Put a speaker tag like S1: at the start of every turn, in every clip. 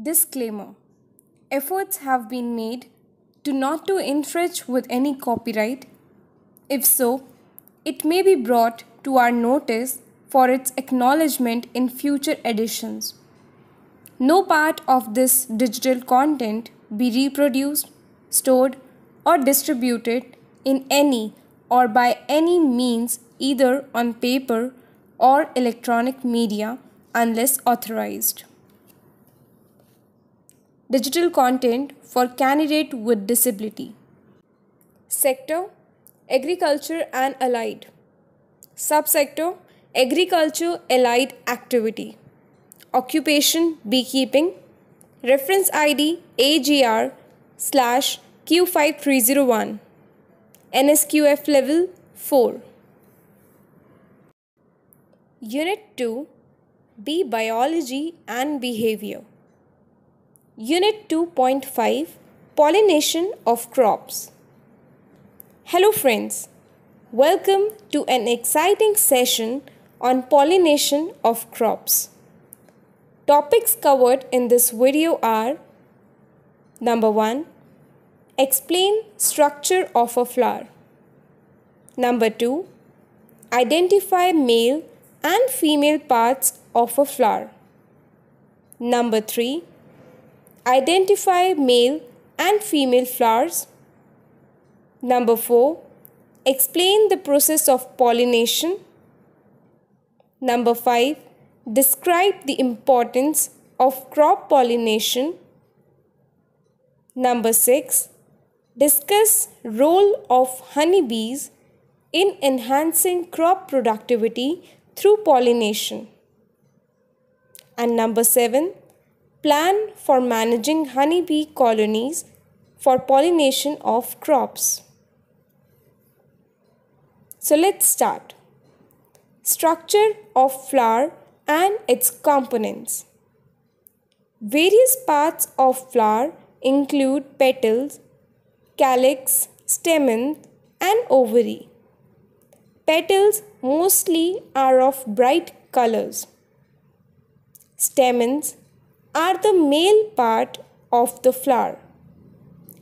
S1: Disclaimer Efforts have been made to not to infringe with any copyright. If so, it may be brought to our notice for its acknowledgement in future editions. No part of this digital content be reproduced, stored, or distributed in any or by any means either on paper or electronic media unless authorized. Digital content for candidate with disability. Sector Agriculture and Allied. Subsector Agriculture Allied Activity. Occupation Beekeeping. Reference ID AGR slash Q5301. NSQF level 4. Unit 2 Bee Biology and Behavior. Unit 2.5 Pollination of Crops. Hello, friends. Welcome to an exciting session on pollination of crops. Topics covered in this video are Number 1 Explain structure of a flower. Number 2 Identify male and female parts of a flower. Number 3 Identify male and female flowers. Number 4. Explain the process of pollination. Number 5. Describe the importance of crop pollination. Number 6. Discuss role of honeybees in enhancing crop productivity through pollination. And number 7 Plan for managing honeybee colonies for pollination of crops. So let's start. Structure of flower and its components. Various parts of flower include petals, calyx, stamen and ovary. Petals mostly are of bright colors. Stamens are the male part of the flower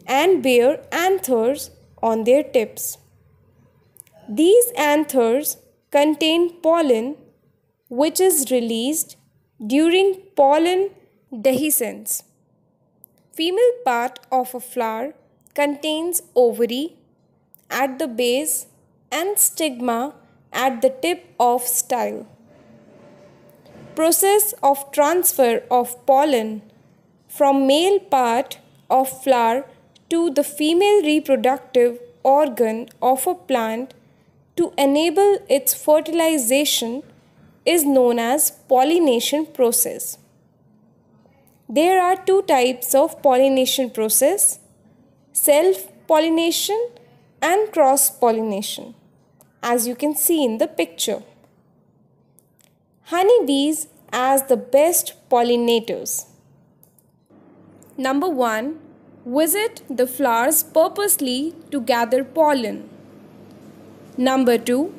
S1: and bear anthers on their tips. These anthers contain pollen which is released during pollen dehiscence. Female part of a flower contains ovary at the base and stigma at the tip of style process of transfer of pollen from male part of flower to the female reproductive organ of a plant to enable its fertilization is known as pollination process. There are two types of pollination process, self-pollination and cross-pollination as you can see in the picture honeybees as the best pollinators. Number 1. Visit the flowers purposely to gather pollen. Number 2.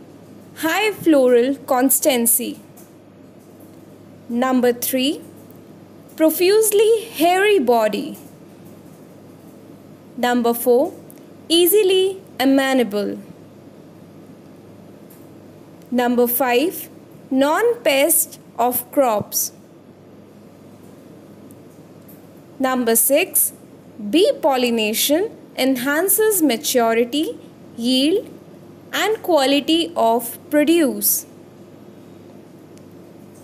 S1: High floral constancy. Number 3. Profusely hairy body. Number 4. Easily amenable. Number 5 non-pest of crops. Number 6. Bee pollination enhances maturity, yield and quality of produce.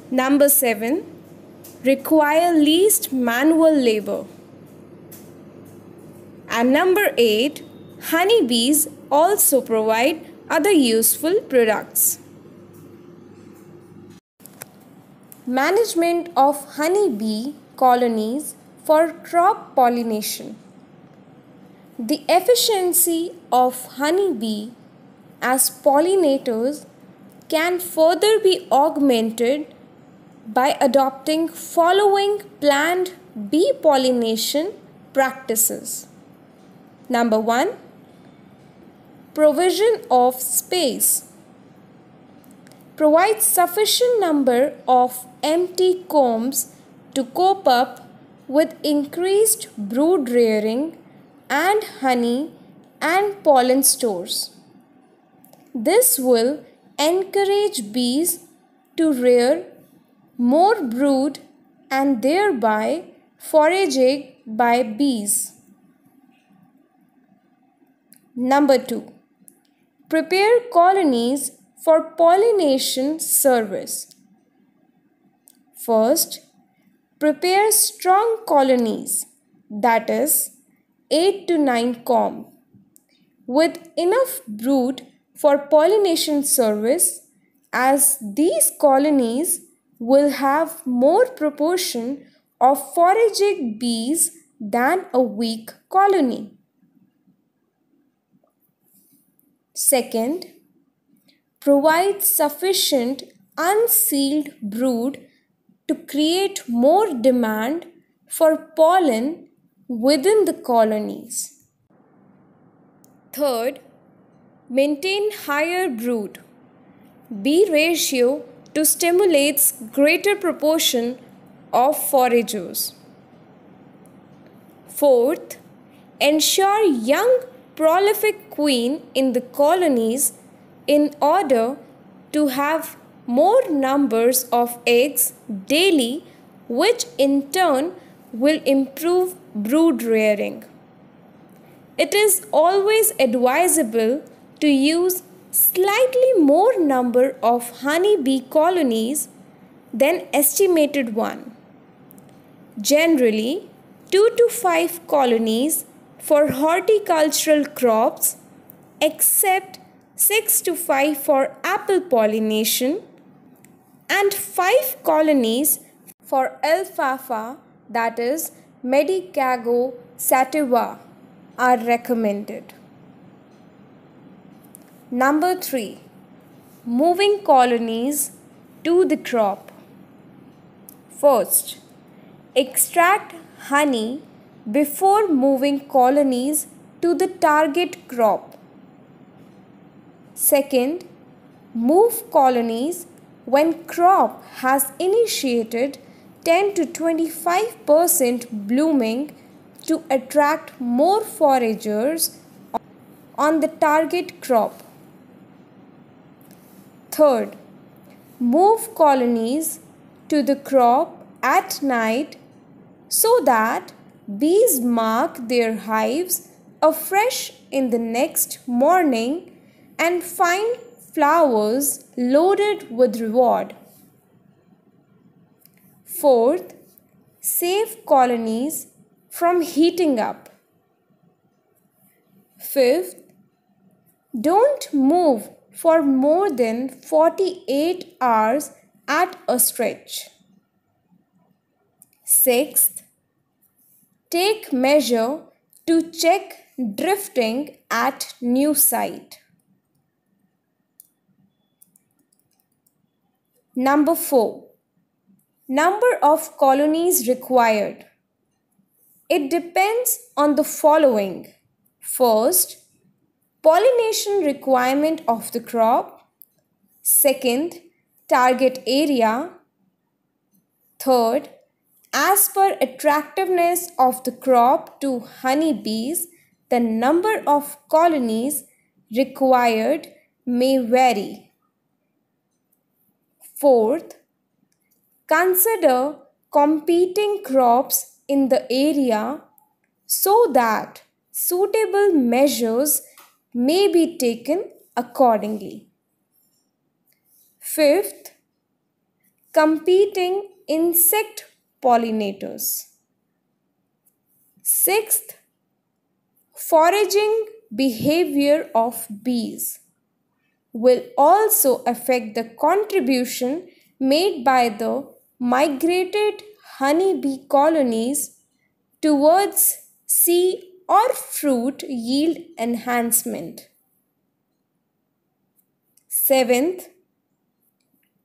S1: Number 7. Require least manual labor. And number 8. Honeybees also provide other useful products. Management of honeybee colonies for crop pollination. The efficiency of honeybee as pollinators can further be augmented by adopting following planned bee pollination practices. Number 1 Provision of space provides sufficient number of empty combs to cope up with increased brood rearing and honey and pollen stores. This will encourage bees to rear more brood and thereby foraging by bees. Number 2. Prepare colonies for pollination service. First, prepare strong colonies that is 8 to 9 comb with enough brood for pollination service as these colonies will have more proportion of foraging bees than a weak colony. Second, provide sufficient unsealed brood to create more demand for pollen within the colonies. Third, maintain higher brood. bee ratio to stimulates greater proportion of foragers. Fourth, ensure young prolific queen in the colonies in order to have more numbers of eggs daily which in turn will improve brood rearing. It is always advisable to use slightly more number of honey bee colonies than estimated one. Generally, 2 to 5 colonies for horticultural crops except 6 to 5 for apple pollination and 5 colonies for alfalfa that is Medicago sativa are recommended. Number 3. Moving colonies to the crop. First, extract honey before moving colonies to the target crop. Second, move colonies when crop has initiated 10 to 25% blooming to attract more foragers on the target crop. Third, move colonies to the crop at night so that bees mark their hives afresh in the next morning and find flowers loaded with reward. Fourth, save colonies from heating up. Fifth, don't move for more than 48 hours at a stretch. Sixth, take measure to check drifting at new site. Number 4. Number of colonies required. It depends on the following. First, pollination requirement of the crop. Second, target area. Third, as per attractiveness of the crop to honeybees, the number of colonies required may vary. Fourth, consider competing crops in the area so that suitable measures may be taken accordingly. Fifth, competing insect pollinators. Sixth, foraging behavior of bees will also affect the contribution made by the migrated honeybee colonies towards seed or fruit yield enhancement. Seventh,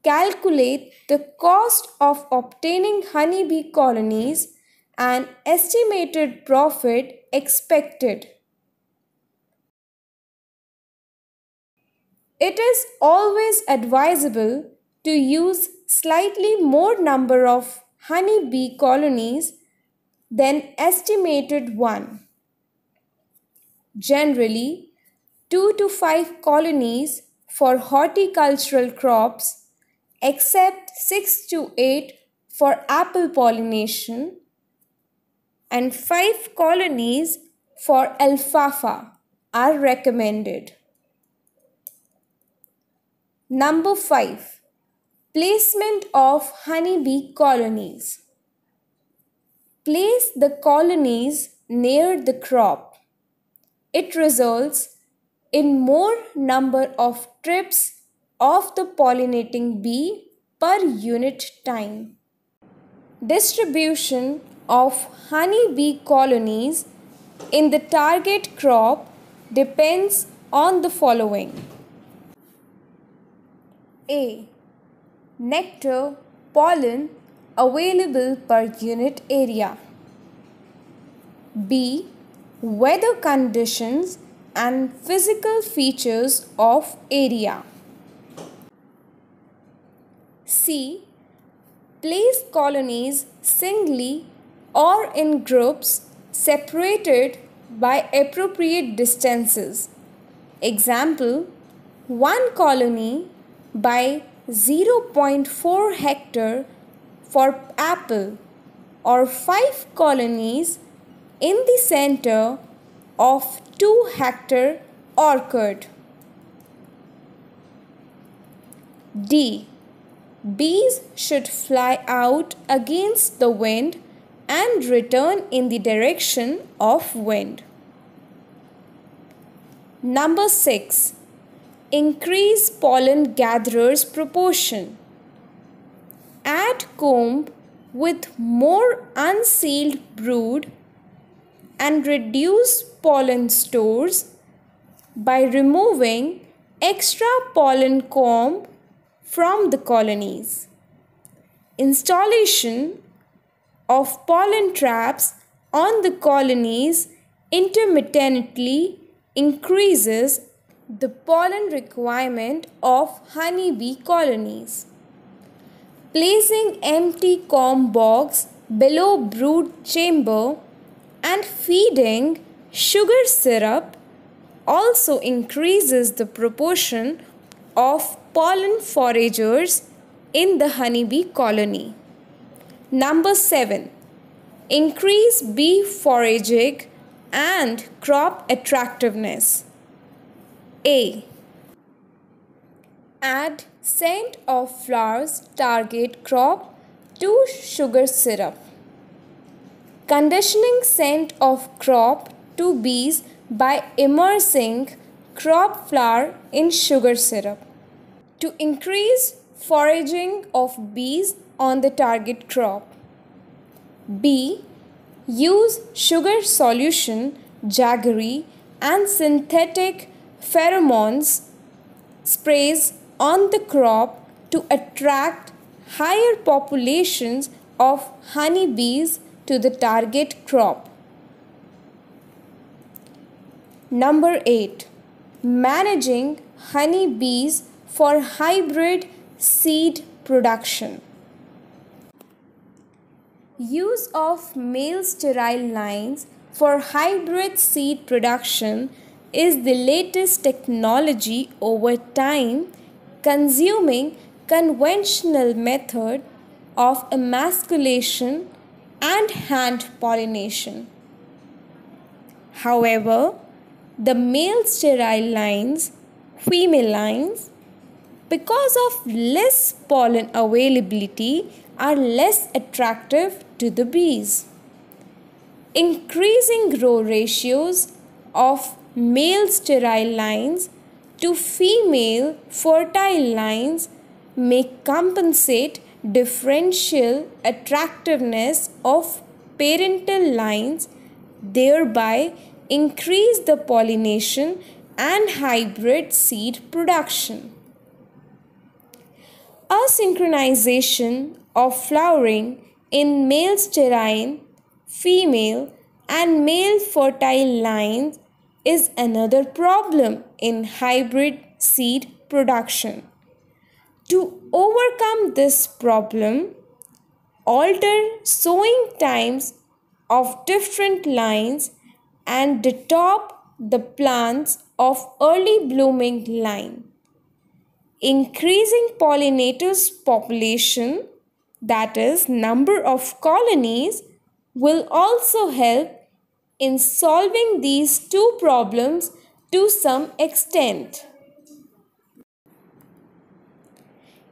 S1: calculate the cost of obtaining honeybee colonies and estimated profit expected. It is always advisable to use slightly more number of honeybee colonies than estimated one. Generally, 2 to 5 colonies for horticultural crops, except 6 to 8 for apple pollination, and 5 colonies for alfalfa are recommended. Number 5. Placement of honeybee colonies. Place the colonies near the crop. It results in more number of trips of the pollinating bee per unit time. Distribution of honey bee colonies in the target crop depends on the following. A. Nectar, pollen available per unit area. B. Weather conditions and physical features of area. C. Place colonies singly or in groups separated by appropriate distances. Example, one colony by 0.4 hectare for apple or 5 colonies in the center of 2 hectare orchard. D. Bees should fly out against the wind and return in the direction of wind. Number 6. Increase pollen gatherers proportion. Add comb with more unsealed brood and reduce pollen stores by removing extra pollen comb from the colonies. Installation of pollen traps on the colonies intermittently increases the pollen requirement of honeybee colonies. Placing empty comb box below brood chamber and feeding sugar syrup also increases the proportion of pollen foragers in the honeybee colony. Number 7. Increase bee foraging and crop attractiveness. A. Add scent of flowers target crop to sugar syrup. Conditioning scent of crop to bees by immersing crop flower in sugar syrup. To increase foraging of bees on the target crop. B. Use sugar solution, jaggery and synthetic pheromones sprays on the crop to attract higher populations of honeybees to the target crop. Number 8. Managing honeybees for hybrid seed production. Use of male sterile lines for hybrid seed production is the latest technology over time consuming conventional method of emasculation and hand pollination. However, the male sterile lines, female lines, because of less pollen availability are less attractive to the bees. Increasing row ratios of male sterile lines to female fertile lines may compensate differential attractiveness of parental lines, thereby increase the pollination and hybrid seed production. Asynchronization of flowering in male sterile, female, and male fertile lines is another problem in hybrid seed production. To overcome this problem, alter sowing times of different lines and detop the plants of early blooming line. Increasing pollinators population that is number of colonies will also help in solving these two problems to some extent.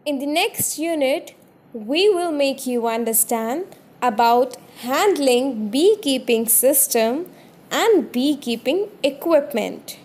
S1: In the next unit, we will make you understand about handling beekeeping system and beekeeping equipment.